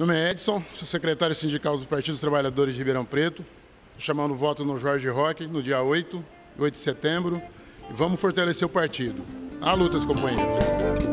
Meu nome é Edson, sou secretário sindical do Partido dos Trabalhadores de Ribeirão Preto. Chamando o voto no Jorge Roque no dia 8, 8 de setembro. E vamos fortalecer o partido. A lutas, companheiros.